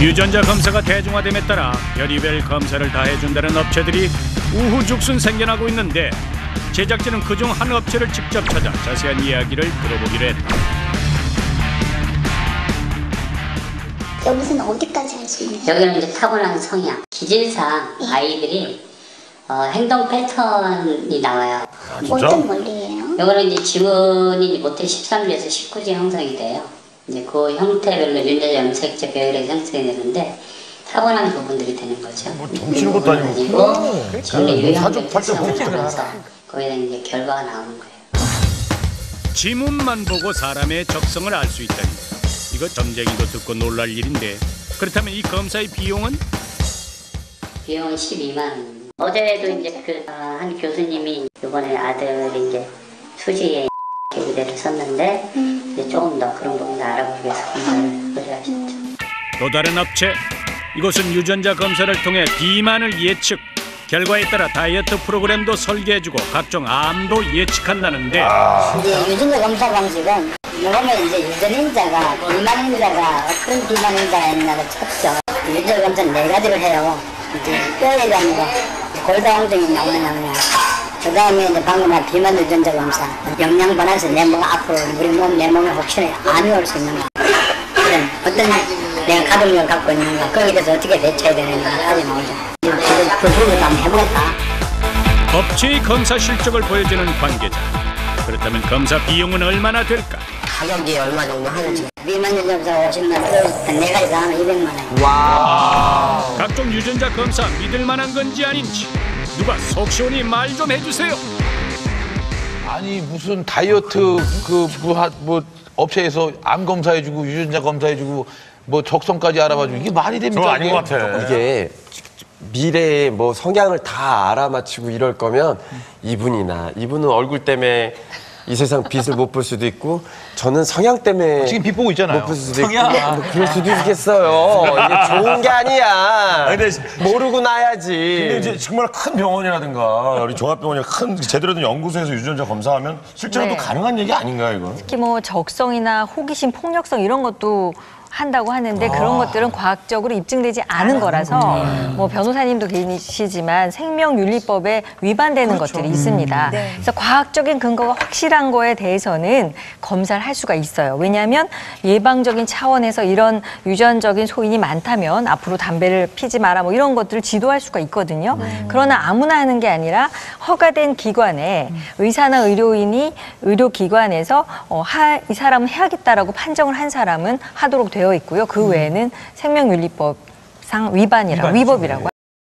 유전자 검사가 대중화됨에 따라 별의별 검사를 다 해준다는 업체들이 우후죽순 생겨나고 있는데 제작진은 그중 한 업체를 직접 찾아 자세한 이야기를 들어보기로 했다. 여기서는 어디까지 할 수 있나요? 여기는 이제 타고난 성향, 기질상 아이들이 어, 행동 패턴이 나와요. 어떤 원리예요? 이거는 이제 지문이 모태 13주에서 19주 형성이 돼요. 이제 그 형태별로 유전자 염색적 계열에서 형성이 되는데 타고난 부분들이 되는 거죠. 뭐 훔치는 것도 아니고. 진로 유형들 사주팔자 특성을 보면서 거기다 이제 결과가 나오는 거예요. 지문만 보고 사람의 적성을 알 수 있다니 이거 점쟁이도 듣고 놀랄 일인데 그렇다면 이 검사의 비용은 비용은 12만 원. 어제도 이제 그 한 교수님이 이번에 아들이 이제 수지에 의대를 썼는데 이제 조금 더 그런 부분을 알아보기 위해서 검사를 의뢰하셨죠. 또 다른 업체 이곳은 유전자 검사를 통해 비만을 예측 결과에 따라 다이어트 프로그램도 설계해주고 각종 암도 예측한다는데 이제 유전자 검사 방식은 요거는 이제 유전인자가 비만인자가 어떤 비만인자가 있냐를 찾죠. 유전자 검사는 네 가지를 해요. 이제 뼈에 대한 거, 골다공증이 나오느냐. 그 다음에 이제 방금 한 비만 유전자 검사. 영양 반응에서 내몸 앞으로 우리 몸, 내 몸에 혹시나 암이 올 수 있는가. 그런 어떤 내가 가동력을 갖고 있는가. 거기에 대해서 어떻게 대처해야 되는가까지 나오죠. 지금 그 부분도 한번 해보겠다. 업체의 검사 실적을 보여주는 관계자 그렇다면 검사 비용은 얼마나 될까 가격이 얼마 정도 하는지. 비만 유전자 50만 원, 네 가지 다 하면 200만 원. 각종 유전자 검사 믿을 만한 건지 아닌지 누가 속 시원히 말 좀 해주세요 아니 무슨 다이어트 그뭐 업체에서 암 검사해주고 유전자 검사해주고 뭐 적성까지 알아봐주고 이게 말이 됩니까? 아닌 이게? 것 같아. 이게 미래의 뭐 성향을 다 알아맞히고 이럴 거면 이분이나 이분은 얼굴 때문에 이 세상 빛을 못 볼 수도 있고 저는 성향 때문에 지금 빛 보고 있잖아요. 못 볼 수도 있고 뭐 그럴 수도 있겠어요. 이게 좋은 게 아니야. 근데- 모르고 근데 나야지. 이제 정말 큰 병원이라든가 우리 종합병원이 큰 제대로 된 연구소에서 유전자 검사하면 실제로 도 네. 가능한 얘기 아닌가요, 이거? 특히 뭐 적성이나 호기심, 폭력성 이런 것도 한다고 하는데 그런 것들은 과학적으로 입증되지 않은 거라서 뭐 변호사님도 계시지만 생명윤리법에 위반되는 것들이 있습니다. 그래서 과학적인 근거가 확실한 거에 대해서는 검사를 할 수가 있어요. 왜냐하면 예방적인 차원에서 이런 유전적인 소인이 많다면 앞으로 담배를 피지 마라 뭐 이런 것들을 지도할 수가 있거든요. 그러나 아무나 하는 게 아니라 허가된 기관에 의사나 의료인이 의료기관에서 어, 하, 이 사람은 해야겠다라고 판정을 한 사람은 하도록 되어 있고요. 그 외에는 생명윤리법상 위반이라 위법이라고